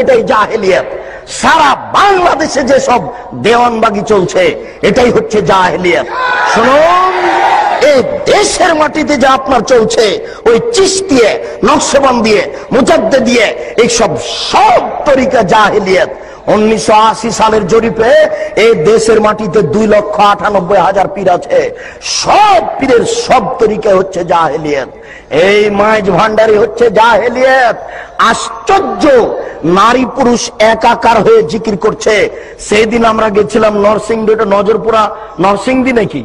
এটাই জাহেলিয়াত। সারা বাংলাদেশে যে সব দেওয়ানবাগি চলছে, এটাই হচ্ছে জাহেলিয়াত। শুনুন এই দেশের মাটিতে যা আপনার চলছে, ওই চিস দিয়ে, নকশবন দিয়ে, মুজাদ্দে দিয়ে, এইসব সব তরিকা জাহেলিয়াত। উনিশশো আশি সালের জরিপে এই দেশের মাটিতে দুই লক্ষ আটানব্বই হাজার পীর আছে। সব পীরের সব তরিকা হচ্ছে জাহেলিয়াত। এই মাইজ ভান্ডারি হচ্ছে জাহেলিয়াত। আশ্চর্য! নারী পুরুষ একাকার হয়ে জিকির করছে। সেদিন আমরা গেছিলাম নরসিংদী ওটা নজরপুরা। নরসিংদী নাকি?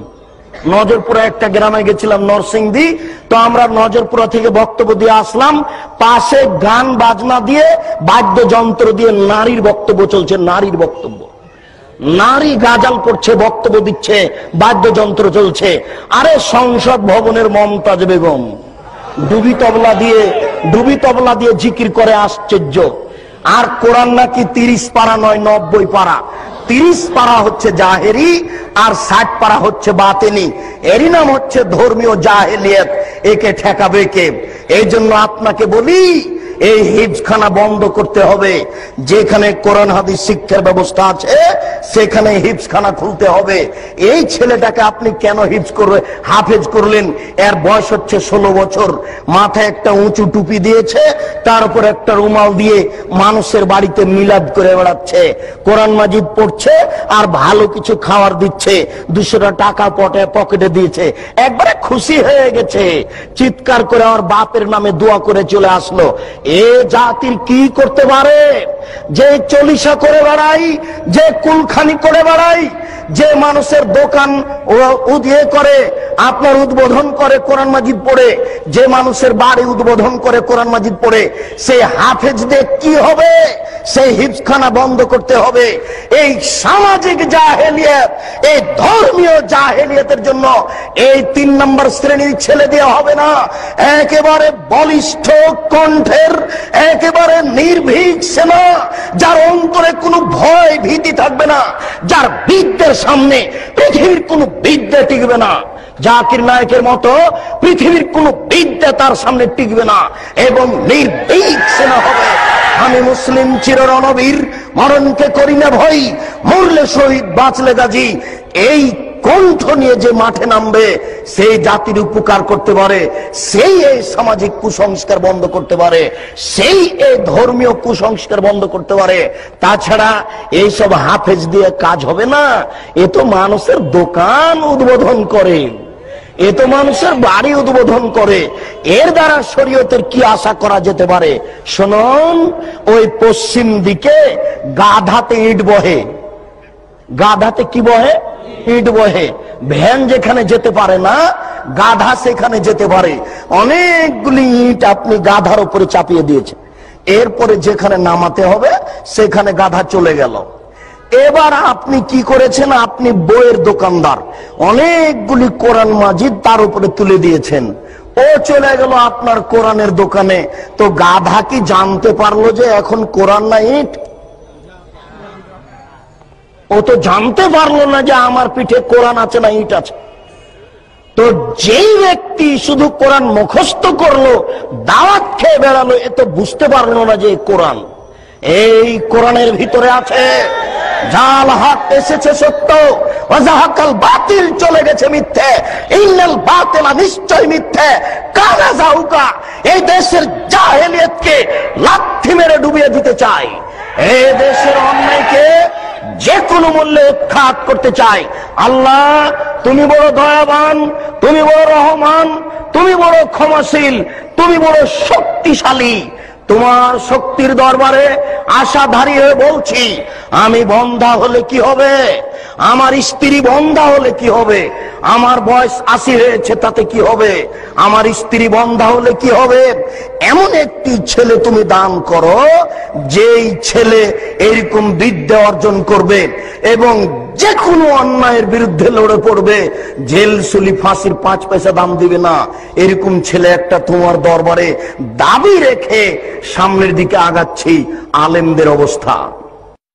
নজরপুরা একটা গ্রামে গেছিলাম নরসিংদী। তো আমরা নজরপুরা থেকে বক্তব্য দিয়ে আসলাম। পাশে গান বাজনা দিয়ে বাদ্যযন্ত্র দিয়ে নারীর বক্তব্য চলছে, নারীর বক্তব্য। নারী গাজাল করছে, বক্তব্য দিচ্ছে, বাদ্যযন্ত্র চলছে। আরে সংসদ ভবনের মমতাজ বেগম, ডুবি তবলা দিয়ে, ডুবি তবলা দিয়ে জিকির করে আশ্চর্য। আর কোরআন নাকি তিরিশ পারা নয়, নব্বই পারা। তিরিশ পারা হচ্ছে জাহেরি আর ষাট পারা হচ্ছে বাতেনি। এরই নাম হচ্ছে ধর্মীয় জাহেলিয়ত। একে ঠেকাবে কে? এই জন্য আপনাকে বলি, এই হিজখানা বন্ধ করতে হবে। যেখানে কোরআন হাদিস শিক্ষার ব্যবস্থা আছে সেখানে হিজখানা খুলতে হবে। এই ছেলেটাকে আপনি কেন হিজ করবে হাফেজ করলেন? এর বয়স হচ্ছে ষোলো বছর। মাথায় একটা উঁচু টুপি দিয়েছে, তার উপর একটা রুমাল দিয়ে মানুষের বাড়িতে মিলাদ করে বেড়াচ্ছে। কোরআন মাজিদ পড়ছে আর ভালো কিছু খাওয়ার দিচ্ছে। দুশোটা টাকা পটে পকেটে দিয়েছে। একবারে খুশি হয়ে গেছে। চিৎকার করে আমার বাপের নামে দোয়া করে চলে আসলো। এ জাতির কি করতে পারে? যে চলিসা করে বেড়াই যে কুলখানি করে বেড়াই যে মানুষের দোকান ও উদিয়ে করে আপনার উদ্বোধন করে কোরআন মাজিদ পড়ে, যে মানুষের বাড়ি উদ্বোধন করে কোরআন মাজিদ পড়ে সেই হাফেজ কি হবে? সেই হিপসখানা বন্ধ করতে হবে। এই সামাজিক জাহেলিয়ত, এই ধর্মীয় জাহেলিয়তের জন্য এই তিন নম্বর শ্রেণির ছেলে দেওয়া হবে না। একেবারে বলিষ্ঠ কণ্ঠের, একেবারে নির্ভীক সেনা, যার অন্তরে কোনো ভয় ভীতি থাকবে না, যার বিদ্যের সামনে পৃথিবীর কোনো বিদ্যা টিকবে না। জাকির নায়কের মতো পৃথিবীর কোন বিদ্যা তার সামনে টিকবে না এবং নির্ভীক সেনা হবে। আমি মুসলিম চির রণবীর মরণকে করি না ভয়, মরলে শহীদ বাঁচলে গাজী। এই কণ্ঠ নিয়ে যে মাঠে নামবে, সেই জাতির উপকার করতে পারে, সেই এই সামাজিক কুসংস্কার বন্ধ করতে পারে, সেই এই ধর্মীয় কুসংস্কার বন্ধ করতে পারে। তাছাড়া এইসব হাফেজ দিয়ে কাজ হবে না, এ তো মানুষের দোকান উদ্বোধন করে। এ তো মানুষের বাড়ি উদ্বোধন করে। এর দ্বারা শরীয়তের কি আশা করা যেতে পারে? শুনুন, ওই পশ্চিম দিকে গাধাতে ইট বহে। গাধাতে কি বহে? ইট বহে। ভ্যান যেখানে যেতে পারে না, গাধা সেখানে যেতে পারে। অনেকগুলি ইট আপনি গাধার উপরে চাপিয়ে দিয়েছে এরপরে যেখানে নামাতে হবে, সেখানে গাধা চলে গেল। এবার আপনি কি করেছেন? আপনি বইয়ের দোকানদার। অনেকগুলি কোরআন মাজিদ তার উপরে তুলে দিয়েছেন। ও চলে গেল আপনার কোরআনের দোকানে। তো গাধা কি জানতে পারল যে এখন কোরআন না ইট? ও তো জানতে পারল না যে আমার পিঠে কোরআন আছে না ইট আছে। তো যেই ব্যক্তি শুধু কোরআন মুখস্থ করল, দাওয়াত খেয়ে বেড়ালো, এ তো বুঝতে পারল না যে কোরআন। এই কোরআনের ভিতরে আছে জাল হাত এসেছে সত্য। ওয়াজাহাকাল বাতিল চলে গেছে মিথ্যে। ইন্নাল বাতিলা নিশ্চয় মিথ্যে। কানা জাহুকা এই দেশের জাহেলিয়তকে লাথি মেরে ডুবিয়ে দিতে চাই এই দেশের অন্যায়কে যে কোনো মূল্যে উৎখাত করতে চাই আল্লাহ, তুমি বড় দয়াবান, তুমি বড় রহমান, তুমি বড় ক্ষমাশীল, তুমি বড় শক্তিশালী। তোমার শক্তির দরবারে আশাধারী হয়ে বলছি আমি বন্ধা হলে কি হবে? আমার স্ত্রী বন্ধা হলে কি হবে? আমার বয়স আশি হয়েছে, তাতে কি হবে? আমার স্ত্রী বন্ধা হলে কি হবে? এমন একটি ছেলে তুমি দান করো, যেই ছেলে এরকম বিদ্যা অর্জন করবে এবং যে কোনো অন্যায়ের বিরুদ্ধে লড়ে পড়বে, জেল, সুলি, ফাঁসির পাঁচ পয়সা দাম দিবে না। এরকম ছেলে একটা তোমার দরবারে দাবি রেখে সামনের দিকে আগাচ্ছি। আলেমদের অবস্থা।